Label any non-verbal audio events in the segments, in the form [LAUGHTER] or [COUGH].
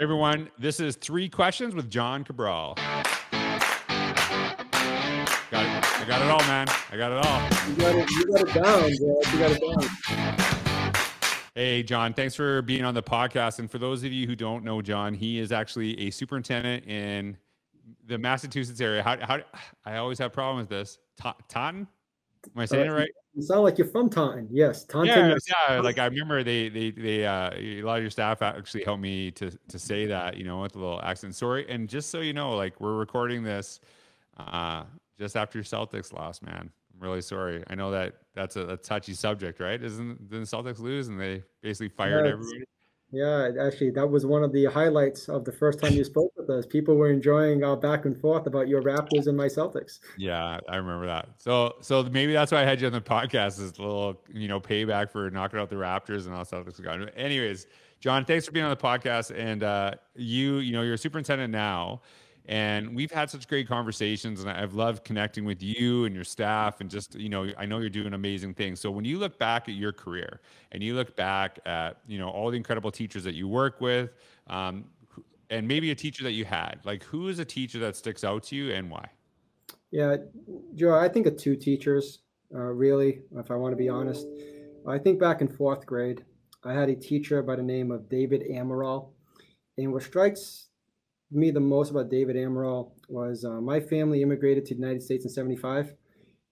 everyone, this is three questions with John Cabral. Got it. I got it all, man. I got it all. You got it, you got it down, bro. You got it down. Hey, John, thanks for being on the podcast. And for those of you who don't know John, he is actually a superintendent in the Massachusetts area. How, how I always have problems with this. Ta- Taunton? Am I saying Uh, it right? You sound like you're from Taunton. Yes, Taunton. Yeah, yeah. Like I remember they, they, they, uh, a lot of your staff actually helped me to, to say that, you know, with a little accent. Sorry. And just so you know, like we're recording this, uh, just after your Celtics lost, man. I'm really sorry. I know that that's a, a touchy subject, right? Isn't didn't Celtics lose and they basically fired Yeah, everybody? Yeah, actually, that was one of the highlights of the first time you [LAUGHS] spoke with us. People were enjoying our back and forth about your Raptors and my Celtics. Yeah, I remember that. So, so maybe that's why I had you on the podcast. Is a little, you know, payback for knocking out the Raptors and all that's gone. Anyways, John, thanks for being on the podcast. And uh, you, you know, you're a superintendent now, and we've had such great conversations, and I've loved connecting with you and your staff, and just, you know, I know you're doing amazing things. So when you look back at your career, and you look back at, you know, all the incredible teachers that you work with, um, and maybe a teacher that you had, like, who is a teacher that sticks out to you, and why? Yeah, Joe, I think of two teachers, uh, really, if I want to be honest. I think back in fourth grade, I had a teacher by the name of David Amaral. And what strikes me the most about David Amaral was uh, my family immigrated to the United States in 75.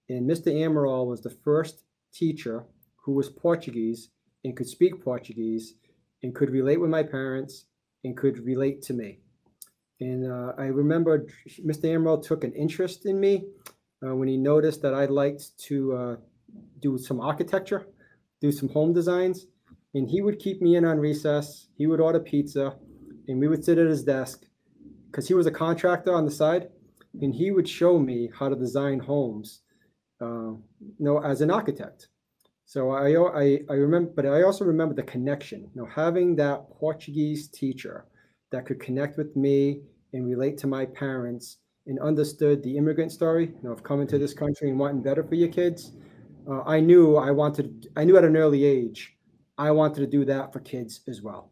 And Mr. Amaral was the first teacher who was Portuguese and could speak Portuguese and could relate with my parents and could relate to me. And uh, I remember Mr. Amaral took an interest in me uh, when he noticed that I liked to uh, do some architecture, do some home designs. And he would keep me in on recess. He would order pizza, and we would sit at his desk because he was a contractor on the side, and he would show me how to design homes, uh, you know, as an architect. So I, I, I remember, but I also remember the connection, you know, having that Portuguese teacher that could connect with me and relate to my parents and understood the immigrant story, you know, of coming to this country and wanting better for your kids. Uh, I knew I wanted, I knew at an early age, I wanted to do that for kids as well.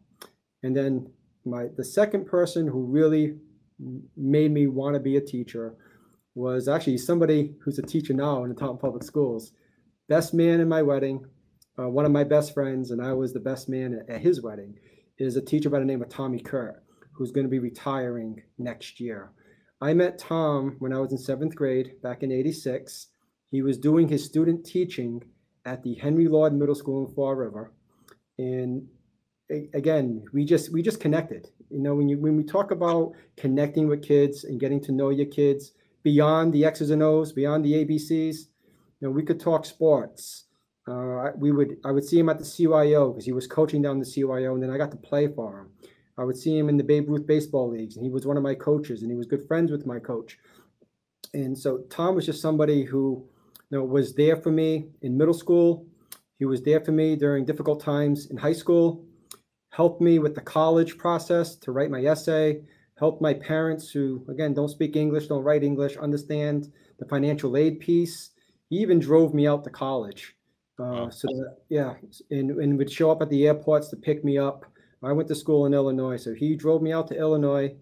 And then my, the second person who really made me want to be a teacher was actually somebody who's a teacher now in the Taunton Public Schools. Best man in my wedding, uh, one of my best friends, and I was the best man at, at his wedding, is a teacher by the name of Tommy Kerr, who's going to be retiring next year. I met Tom when I was in seventh grade back in 86. He was doing his student teaching at the Henry Lord Middle School in Fall River. And again, we just we just connected. You know, when you when we talk about connecting with kids and getting to know your kids beyond the X's and O's, beyond the ABCs, you know, we could talk sports. Uh, we would I would see him at the CYO because he was coaching down the CYO, and then I got to play for him. I would see him in the Babe Ruth baseball leagues, and he was one of my coaches, and he was good friends with my coach. And so Tom was just somebody who, you know, was there for me in middle school. He was there for me during difficult times in high school. Helped me with the college process to write my essay. Helped my parents who, again, don't speak English, don't write English, understand the financial aid piece. He even drove me out to college. Uh, So that, yeah, and, and would show up at the airports to pick me up. I went to school in Illinois, so he drove me out to Illinois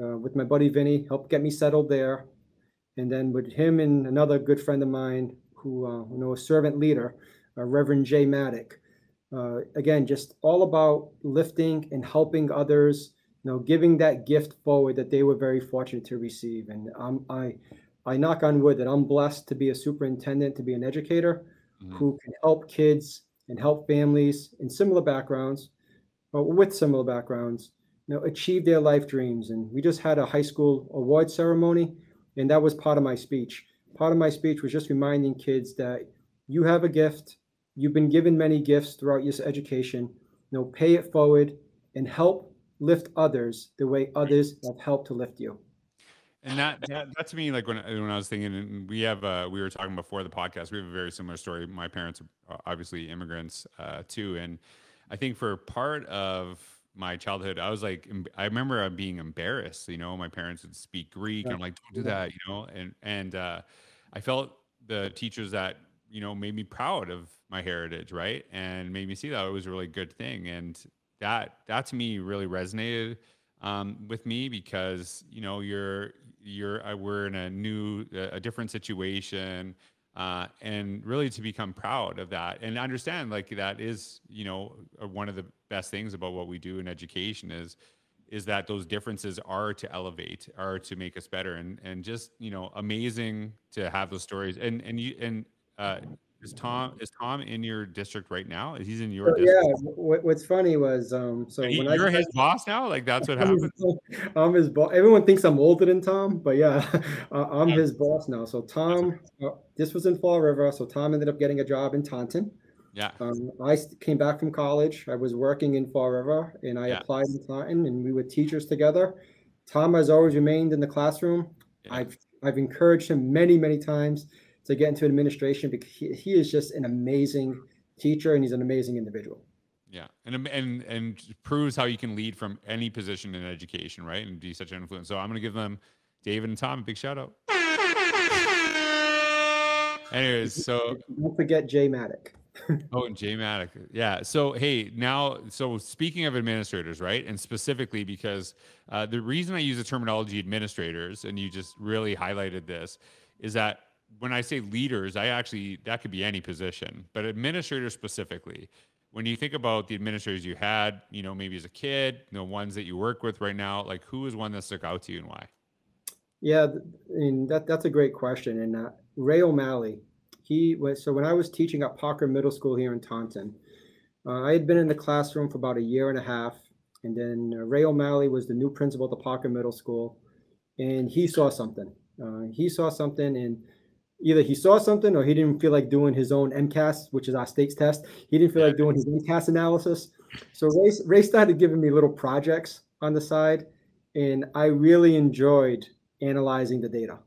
uh, with my buddy Vinny, helped get me settled there. And then with him and another good friend of mine who, uh, you know, a servant leader, uh, Reverend Jay Maddock. Uh, again, just all about lifting and helping others, you know, giving that gift forward that they were very fortunate to receive. And um, I, I knock on wood that I'm blessed to be a superintendent, to be an educator Mhm. who can help kids and help families in similar backgrounds, or with similar backgrounds, you know, achieve their life dreams. And we just had a high school award ceremony, and that was part of my speech. Part of my speech was just reminding kids that you have a gift. You've been given many gifts throughout your education. You know, pay it forward and help lift others the way others have helped to lift you. And that, that that to me, like when when I was thinking, and we have uh, we were talking before the podcast, we have a very similar story. My parents are obviously immigrants uh, too, and I think for part of my childhood, I was like, I remember being embarrassed. You know, my parents would speak Greek, and I'm like, don't do that. You know, and and uh, I felt the teachers that you know made me proud of my heritage, right, and made me see that it was a really good thing, and that that to me really resonated um, with me because you know you're you're uh, we're in a new a different situation uh, and really to become proud of that and understand like that is you know uh, one of the best things about what we do in education is is that those differences are to elevate are to make us better. And and just you know amazing to have those stories. And and you and uh, is Tom is Tom in your district right now? Is he's in your district. Yeah. What, what's funny was um so he, when you're I, his boss now, like that's what. [LAUGHS] His, I'm his boss. Everyone thinks I'm older than Tom, but yeah, [LAUGHS] I'm his boss now. So Tom, uh, this was in Fall River. So Tom ended up getting a job in Taunton. Yeah. Um, I came back from college. I was working in Fall River, and I yeah. applied in Taunton, and we were teachers together. Tom has always remained in the classroom. Yeah. I've I've encouraged him many many times to get into administration because he, he is just an amazing teacher and he's an amazing individual. Yeah, and and and proves how you can lead from any position in education, right? And be such an influence. So I'm going to give them David and Tom a big shout out. Anyways, so don't forget Jay Maddock. [LAUGHS] oh, and Jay Maddock. Yeah. So, hey, now, so speaking of administrators, right? And specifically because uh, the reason I use the terminology administrators, and you just really highlighted this, is that when I say leaders, I actually that could be any position, but administrators specifically. When you think about the administrators you had, you know, maybe as a kid, the ones that you work with right now, like who is one that stuck out to you and why? Yeah, mean that that's a great question. And uh, Ray O'Malley, he was so when I was teaching at Parker Middle School here in Taunton, uh, I had been in the classroom for about a year and a half, and then uh, Ray O'Malley was the new principal at the Parker Middle School, and he saw something. Uh, he saw something, and either he saw something or he didn't feel like doing his own MCAS, which is our stakes test. He didn't feel like doing his MCAS analysis. So Ray, Ray started giving me little projects on the side, and I really enjoyed analyzing the data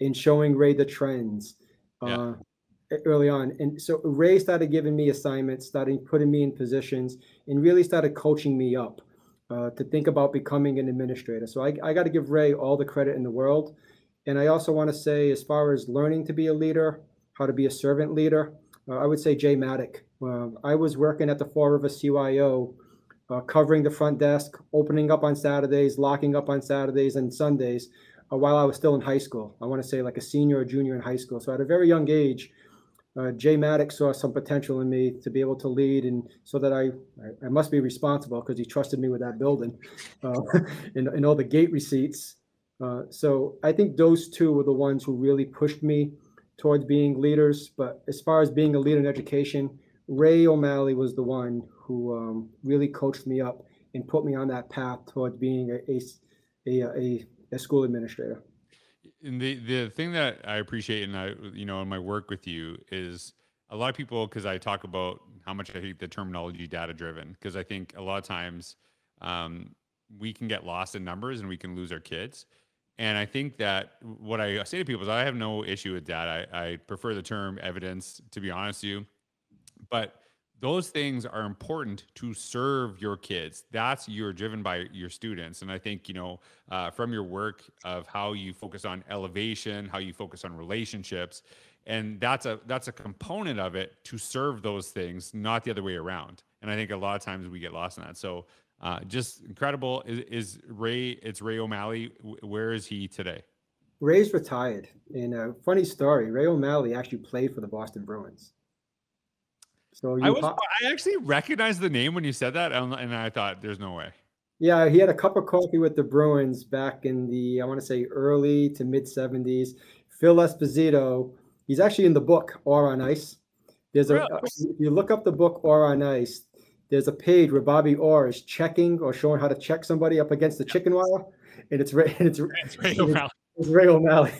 and showing Ray the trends yeah. uh, early on. And so Ray started giving me assignments, started putting me in positions, and really started coaching me up uh, to think about becoming an administrator. So I, I got to give Ray all the credit in the world. And I also want to say, as far as learning to be a leader, how to be a servant leader, uh, I would say Jay Maddock. Uh, I was working at the Fall River CYO, uh, covering the front desk, opening up on Saturdays, locking up on Saturdays and Sundays uh, while I was still in high school. I want to say like a senior or junior in high school. So at a very young age, uh, Jay Maddox saw some potential in me to be able to lead, and so that I I, I must be responsible because he trusted me with that building, uh, [LAUGHS] and, and all the gate receipts. Uh, so I think those two were the ones who really pushed me towards being leaders. But as far as being a leader in education, Ray O'Malley was the one who um, really coached me up and put me on that path towards being a, a, a, a school administrator. And the, the thing that I appreciate and I, you know, in my work with you is a lot of people, cause I talk about how much I hate the terminology data driven. Cause I think a lot of times um, we can get lost in numbers and we can lose our kids. And I think that what I say to people is I have no issue with that. I, I prefer the term evidence, to be honest with you. But those things are important to serve your kids. That's you're driven by your students. And I think, you know, uh, from your work of how you focus on elevation, how you focus on relationships, and that's a that's a component of it to serve those things, not the other way around. And I think a lot of times we get lost in that. So uh, just incredible. Is, is, Ray? It's Ray O'Malley. Where is he today? Ray's retired. And a funny story: Ray O'Malley actually played for the Boston Bruins. So I was, I actually recognized the name when you said that, and I thought, "There's no way." Yeah, he had a cup of coffee with the Bruins back in the I want to say early to mid '70s. Phil Esposito. He's actually in the book Orr on Ice. There's a really? if you look up the book Orr on Ice, there's a page where Bobby Orr is checking or showing how to check somebody up against the chicken wire, and it's Ray. [LAUGHS] It's, it's Ray O'Malley. It's Ray O'Malley.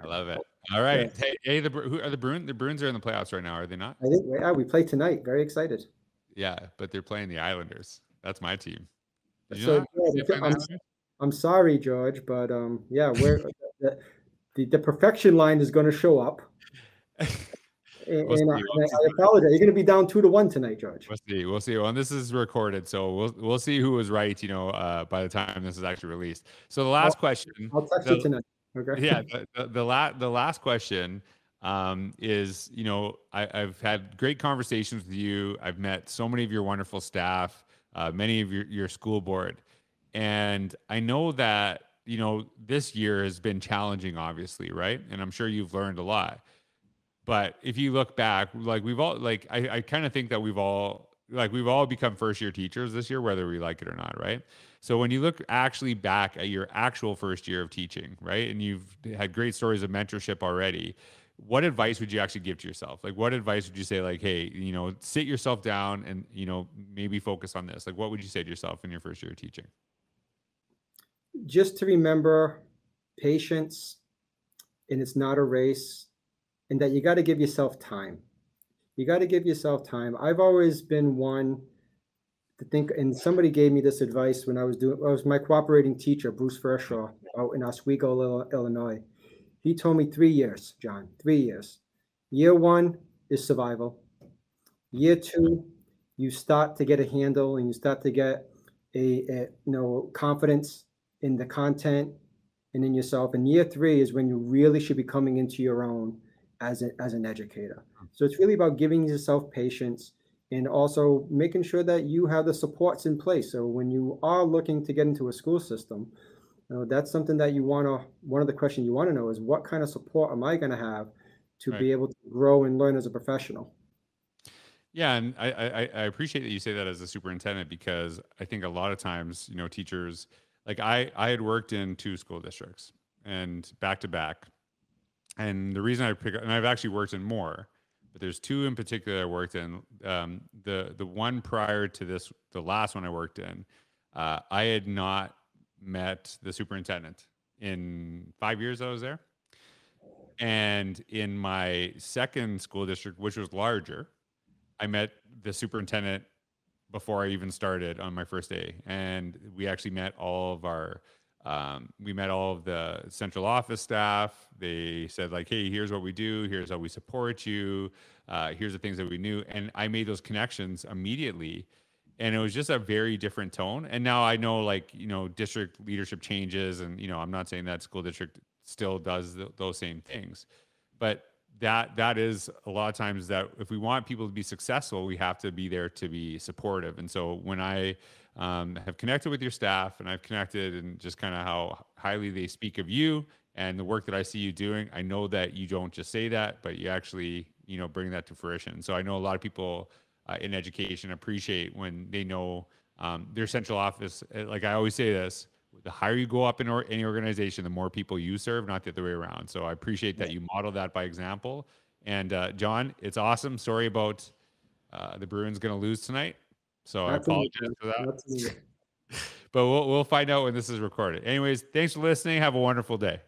I love it. All right. Yeah. Hey, hey, the who are the Bruins? The Bruins are in the playoffs right now, are they not? I think yeah, we play tonight. Very excited. Yeah, but they're playing the Islanders. That's my team. so, yeah, I'm, I'm, sorry, George, but um, yeah, we're [LAUGHS] the, the, the perfection line is going to show up. [LAUGHS] And, we'll and, I, we'll I, apologize. You're going to be down two to one tonight, George. We'll see. We'll see. Well, and this is recorded, so we'll we'll see who was right. You know, uh, by the time this is actually released. So the last I'll, question. I'll text the, you tonight. Okay. Yeah. The the, the, la- the last question um, is, you know, I, have had great conversations with you. I've met so many of your wonderful staff, uh, many of your your school board. And I know that, you know, this year has been challenging, obviously, right? And I'm sure you've learned a lot. But if you look back, like we've all, like, I, I kind of think that we've all, like, we've all become first year teachers this year, whether we like it or not, right? So when you look actually back at your actual first year of teaching, right? And you've had great stories of mentorship already what advice would you actually give to yourself? Like, what advice would you say, like, hey, you know, sit yourself down and, you know, maybe focus on this? Like, what would you say to yourself in your first year of teaching? Just to remember patience and it's not a race and that you got to give yourself time. You got to give yourself time. I've always been one to think, and somebody gave me this advice when I was doing, I was my cooperating teacher, Bruce Fershaw, out in Oswego, Illinois he told me three years, John, three years. Year one is survival. Year two, you start to get a handle and you start to get a, a you know confidence in the content and in yourself. And year three is when you really should be coming into your own as, a, as an educator. Hmm. So it's really about giving yourself patience and also making sure that you have the supports in place. So when you are looking to get into a school system, know, that's something that you want to, one of the questions you want to know is what kind of support am I going to have to right. be able to grow and learn as a professional? Yeah, and I, I, I appreciate that you say that as a superintendent because I think a lot of times, you know, teachers like I I had worked in two school districts and back to back, and the reason I pick and I've actually worked in more, but there's two in particular I worked in. Um, the the one prior to this, the last one I worked in, uh, I had not met the superintendent in five years I was there. And in my second school district, which was larger, I met the superintendent before I even started on my first day. And we actually met all of our, um, we met all of the central office staff. They said, like, hey, here's what we do, here's how we support you, uh, here's the things that we knew. And I made those connections immediately. And it was just a very different tone. And now i know like you know district leadership changes. And you know i'm not saying that school district still does th- those same things. But that that is a lot of times that if we want people to be successful we have to be there to be supportive and so when i um, have connected with your staff and i've connected and just kind of how highly they speak of you and the work that i see you doing i know that you don't just say that but you actually you know bring that to fruition so i know a lot of people uh, in education appreciate when they know um, their central office. Uh, like I always say this, the higher you go up in or, any organization, the more people you serve, not the other way around. So I appreciate that you model that by example. And uh, John, it's awesome. Sorry about uh, the Bruins going to lose tonight. So That's I apologize for that. [LAUGHS] but we'll, we'll find out when this is recorded. Anyways, thanks for listening. Have a wonderful day.